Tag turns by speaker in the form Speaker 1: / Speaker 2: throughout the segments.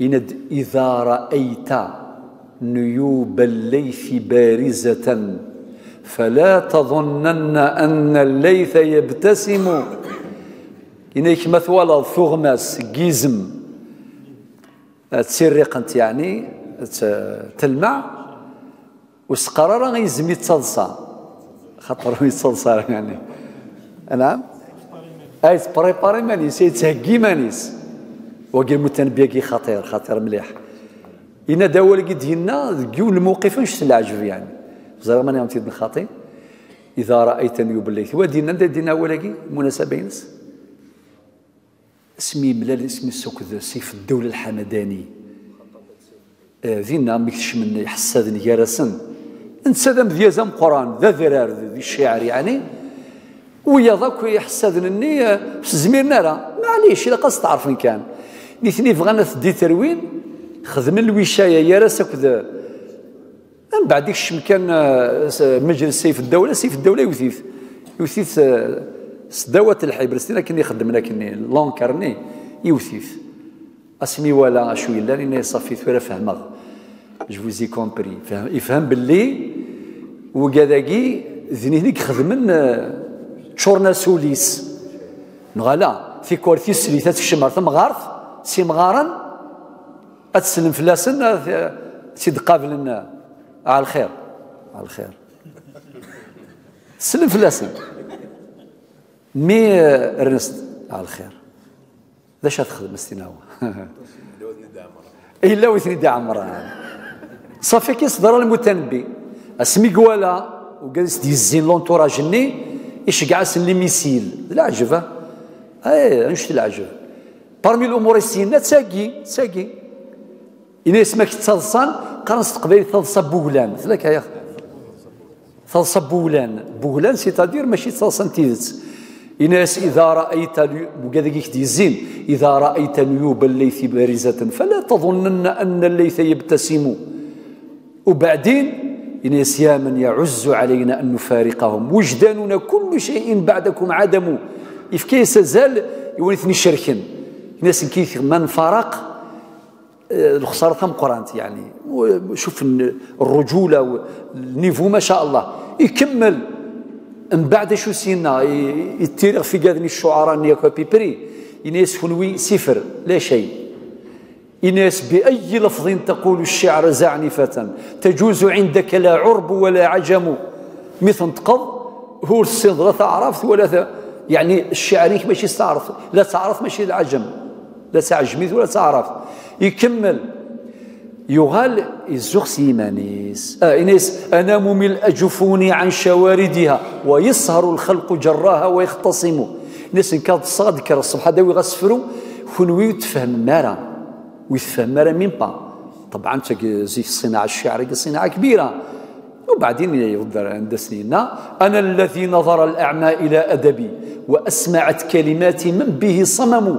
Speaker 1: إند إذا رأيت نيوب الليث بارزة فلا تظنن أن الليث يبتسم. إنك مثوال ثغمس جيزم تسرقنت يعني تلمع. وسقرر غيزمي تصلصا خاطر يتصلصا يعني. نعم. أي بريباري مانيس يتهكي مانيس. وقال كي خطير خطير مليح. إن داول قد هنا كيو الموقف نشت العجب يعني. زرا ماني عم تيد الخطيب إذا رأيتني يبليت ودينا دينا ولاكي مناسبة ينس؟ اسمي ملال اسمي السكذ سيف الدولة الحمداني. ذينا مكتش من حساد يارسن انسدم ذي زم قران ذا ذرار ذي الشعر يعني. ويا ذاك يحسد اني زميرنا راه. معليش إلا قصد تعرف ان كان. نيثني بغانا تدي تروين خدم الوشايه يا راسك ذا من بعد ديك الشمكان مجلس سيف الدولة سيف الدولة يوثيث يوثيث سداوة الحبر لكن يخدم لكن لونكارني يوثيث اسمي ولا شوية لاني صافي ثوره فهمه جو فوزي كومبري يفهم باللي وكذاكي ذنينيك خدمن تشورنا سوليس نغالا في كورتي سليثات الشمار ثم غارث سي مغارا اتسلم فلاسن سيد قابل على الخير. على الخير. سلم فلاسن مي رنست على الخير. ذا شات تخدم استناوة إلا وثني دا عمران صافي كي صدر المتنبي. أسمي قوالا وجالس ديزين لونتوراج ني يشقع سن لي ميسيل. العجب اي نشتي العجب برمي الأمور السينة تساقي تساقي إن اسمك تصلصان قرن تقبل تصلص بولان ثلاك يا تصلص بولان بولان سيتادير ماشي تصلصان تيدت إناس إذا رأيت وكذلك ديزين إذا رأيت نيوب الليث بارزة فلا تظنن أن الليث يبتسم وبعدين إناس يا من يعز علينا أن نفارقهم وجداننا كل شيء بعدكم عدم إفكيس زال يونثني شركن ناس كيف من فرق آه، الخسارة ثم قرانت يعني. شوف الرجولة والنيفو ما شاء الله. يكمل. من بعد شو سينا؟ يتيرغ في قاذني الشعراء نيكو بيبري. يناس فنوي صفر لا شيء. إناس بأي لفظ تقول الشعر زعنفة تجوز عندك لا عرب ولا عجم. مثل تقض هو الصيد لا تعرف ولا يعني الشعريك ماشي تعرف. لا تعرف ماشي العجم. لا تعجميت ولا تعرف يكمل. يغال الزخ سيمانيس. آه إنيس أنام ملء جفوني عن شواردها ويسهر الخلق جراها ويختصم. ناس إن كانت صادك الصبح هذا ويغسفروا فنوي يتفهم مارا ويتفهم مارا من با. طبعا زي الصناعة الشعرية صناعة كبيرة. وبعدين يفضل عند سنينا أنا الذي نظر الأعمى إلى أدبي وأسمعت كلمات من به صمم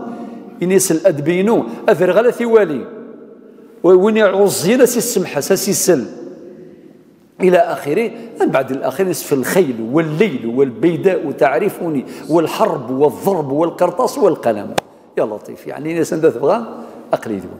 Speaker 1: إنيس الأدبينو أثر غلثي والي وين يعوزينا سي السمحة سي السل. إلى آخره من بعد الآخر في الخيل والليل والبيداء تعرفني والحرب والضرب والقرطاس والقلم. يا لطيف يعني ناس تبغى؟ أقليدون.